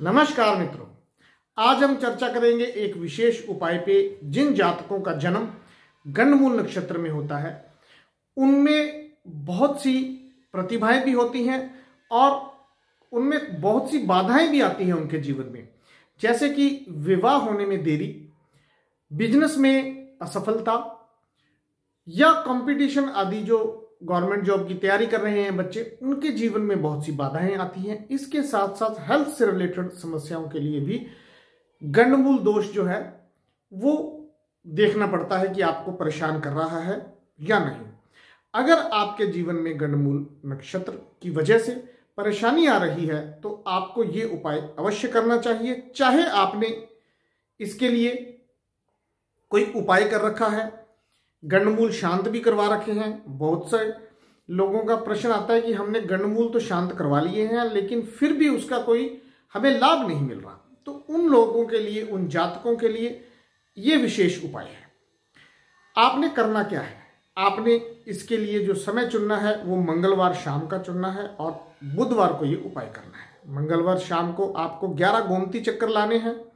नमस्कार मित्रों। आज हम चर्चा करेंगे एक विशेष उपाय पे जिन जातकों का जन्म गंडमूल नक्षत्र में होता है। उनमें बहुत सी प्रतिभाएँ भी होती हैं और उनमें बहुत सी बाधाएँ भी आती हैं उनके जीवन में। जैसे कि विवाह होने में देरी, बिज़नेस में असफलता या कंपटीशन आदि जो गवर्नमेंट जॉब की तैयारी कर रहे हैं बच्चे, उनके जीवन में बहुत सी बाधाएँ आती हैं। इसके साथ साथ हेल्थ से रिलेटेड समस्याओं के लिए भी गंडमूल दोष जो है, वो देखना पड़ता है कि आपको परेशान कर रहा है या नहीं। अगर आपके जीवन में गंडमूल नक्षत्र की वजह से परेशानी आ रही है तो आपको ये उपाय अवश्य करना चाहिए। चाहे आपने इसके लिए कोई उपाय कर रखा है गंडमूल शांत भी करवा रखे हैं। बहुत से लोगों का प्रश्न आता है कि हमने गंडमूल तो शांत करवा लिए हैं, लेकिन फिर भी उसका कोई हमें लाभ नहीं मिल रहा। तो उन लोगों के लिए, उन जातकों के लिए ये विशेष उपाय है। आपने करना क्या है? आपने इसके लिए जो समय चुनना है, वो मंगलवार शाम का चुनना है और बुधवार को ये उपाय करना है। मंगलवार शाम को आपको 11 गोमती चक्कर लाने हैं।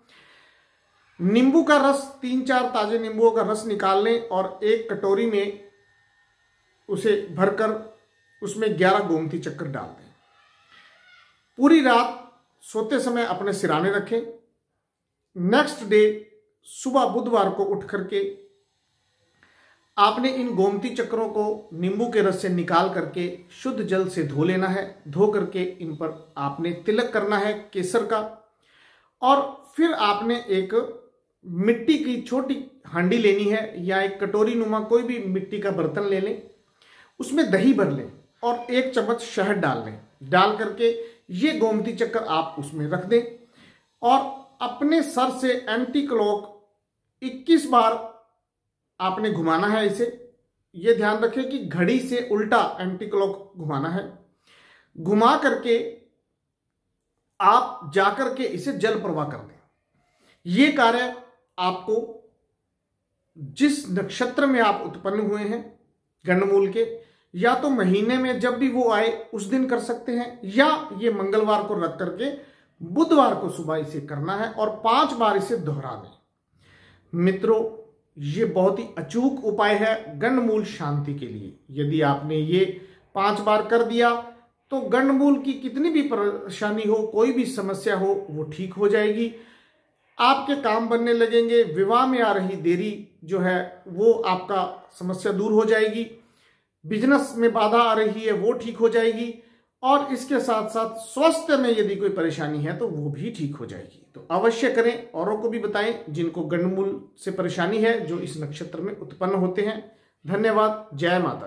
नींबू का रस तीन चार ताजे नींबुओं का रस निकाल लें और एक कटोरी में उसे भरकर उसमें 11 गोमती चक्कर डाल दें। पूरी रात सोते समय अपने सिराने रखें। नेक्स्ट डे सुबह बुधवार को उठ करके आपने इन गोमती चक्रों को नींबू के रस से निकाल करके शुद्ध जल से धो लेना है। धो करके इन पर आपने तिलक करना है केसर का। और फिर आपने एक मिट्टी की छोटी हांडी लेनी है या एक कटोरी नुमा कोई भी मिट्टी का बर्तन ले लें, उसमें दही भर लें और एक चम्मच शहद डाल लें। डाल करके ये गोमती चक्कर आप उसमें रख दें और अपने सर से एंटी क्लॉक 21 बार आपने घुमाना है इसे। ये ध्यान रखें कि घड़ी से उल्टा एंटी क्लॉक घुमाना है। घुमा करके आप जाकर के इसे जल प्रवाह कर दें। ये कार्य आपको जिस नक्षत्र में आप उत्पन्न हुए हैं, गंडमूल के, या तो महीने में जब भी वो आए, उस दिन कर सकते हैं, या ये मंगलवार को रख करके बुधवार को सुबह इसे करना है और पाँच बार इसे दोहरा दें मित्रों, ये बहुत ही अचूक उपाय है गंडमूल शांति के लिए। यदि आपने ये पाँच बार कर दिया तो गंडमूल की कितनी भी परेशानी हो, कोई भी समस्या हो, वो ठीक हो जाएगी। आपके काम बनने लगेंगे, विवाह में आ रही देरी जो है, वो आपका समस्या दूर हो जाएगी। बिज़नेस में बाधा आ रही है, वो ठीक हो जाएगी। और इसके साथ साथ स्वास्थ्य में यदि कोई परेशानी है तो वो भी ठीक हो जाएगी। तो अवश्य करें, औरों को भी बताएँ जिनको गंडमूल से परेशानी है, जो इस नक्षत्र में उत्पन्न होते हैं। धन्यवाद, जय माता